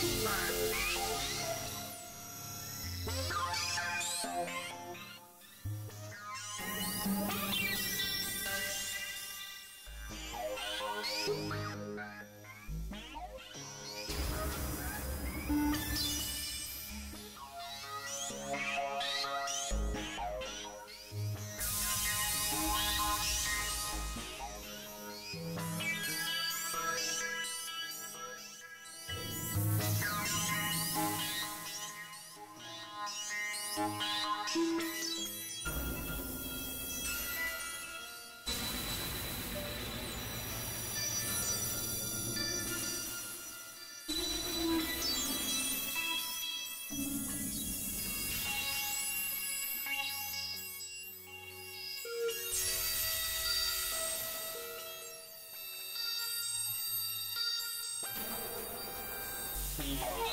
Bye. Sim.